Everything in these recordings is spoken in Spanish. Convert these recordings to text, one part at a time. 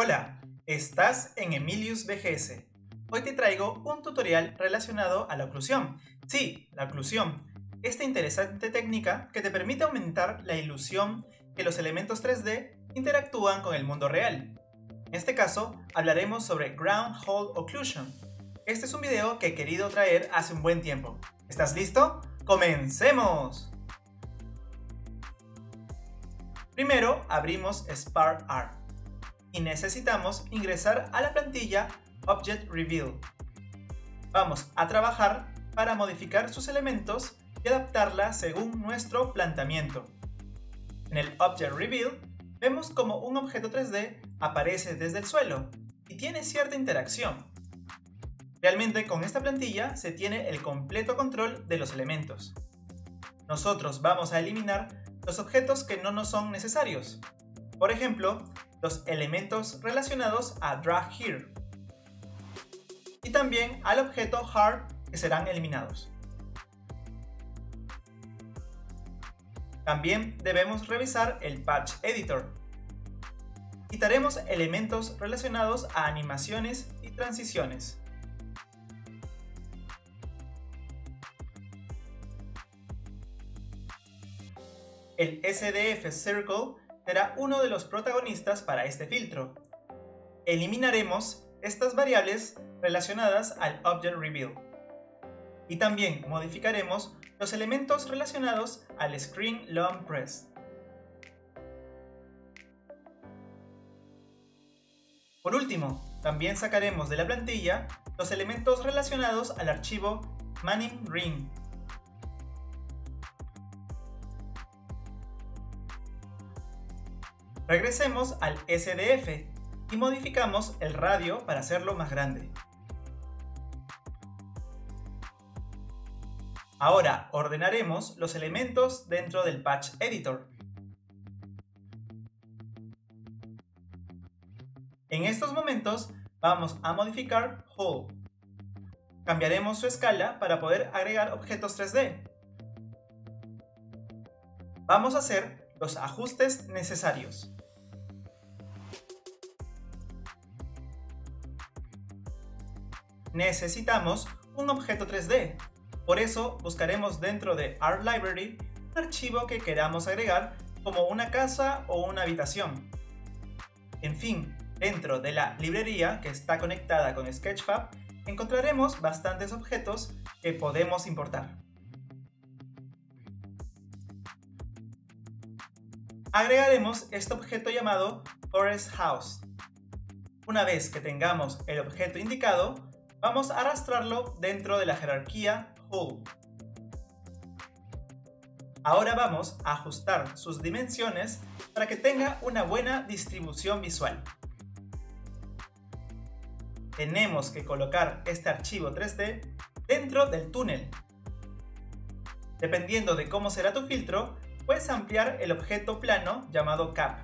Hola, estás en Emilius BGS. Hoy te traigo un tutorial relacionado a la oclusión. Sí, la oclusión. Esta interesante técnica que te permite aumentar la ilusión que los elementos 3D interactúan con el mundo real. En este caso, hablaremos sobre Ground Hole Occlusion. Este es un video que he querido traer hace un buen tiempo. ¿Estás listo? ¡Comencemos! Primero abrimos SparkArt y necesitamos ingresar a la plantilla Object Reveal. Vamos a trabajar para modificar sus elementos y adaptarla según nuestro planteamiento. En el Object Reveal vemos como un objeto 3D aparece desde el suelo y tiene cierta interacción. Realmente con esta plantilla se tiene el completo control de los elementos. Nosotros vamos a eliminar los objetos que no nos son necesarios. Por ejemplo, los elementos relacionados a drag here y también al objeto hard que serán eliminados. También debemos revisar el Patch Editor. Quitaremos elementos relacionados a animaciones y transiciones. El SDF Circle será uno de los protagonistas para este filtro. Eliminaremos estas variables relacionadas al Object Reveal. Y también modificaremos los elementos relacionados al Screen Long Press. Por último, también sacaremos de la plantilla los elementos relacionados al archivo Manning Ring Regresemos al SDF y modificamos el radio para hacerlo más grande. Ahora ordenaremos los elementos dentro del Patch Editor. En estos momentos vamos a modificar Hole. Cambiaremos su escala para poder agregar objetos 3D. Vamos a hacer los ajustes necesarios. Necesitamos un objeto 3D. Por eso buscaremos dentro de Art Library un archivo que queramos agregar como una casa o una habitación. En fin, dentro de la librería que está conectada con Sketchfab, encontraremos bastantes objetos que podemos importar. Agregaremos este objeto llamado Forest House. Una vez que tengamos el objeto indicado, vamos a arrastrarlo dentro de la jerarquía Whole. Ahora vamos a ajustar sus dimensiones para que tenga una buena distribución visual. Tenemos que colocar este archivo 3D dentro del túnel. Dependiendo de cómo será tu filtro, puedes ampliar el objeto plano llamado cap.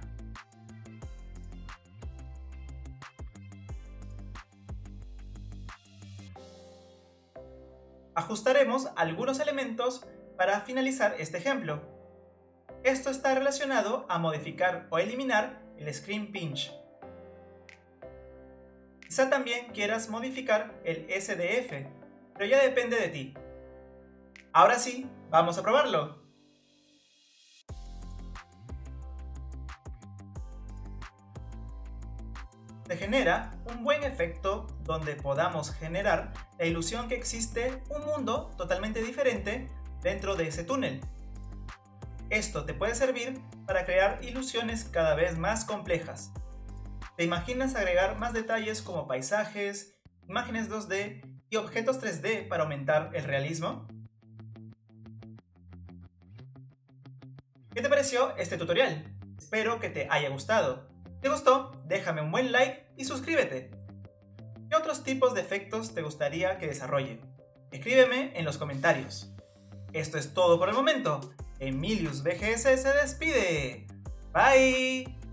Ajustaremos algunos elementos para finalizar este ejemplo. Esto está relacionado a modificar o eliminar el Screen Pinch. Quizá también quieras modificar el SDF, pero ya depende de ti. Ahora sí, vamos a probarlo. se genera un buen efecto donde podamos generar la ilusión que existe un mundo totalmente diferente dentro de ese túnel. Esto te puede servir para crear ilusiones cada vez más complejas. ¿Te imaginas agregar más detalles como paisajes, imágenes 2D y objetos 3D para aumentar el realismo? ¿Qué te pareció este tutorial? Espero que te haya gustado ¿Te gustó? Déjame un buen like y suscríbete. ¿Qué otros tipos de efectos te gustaría que desarrolle? Escríbeme en los comentarios. Esto es todo por el momento. Emilius BGS se despide. Bye.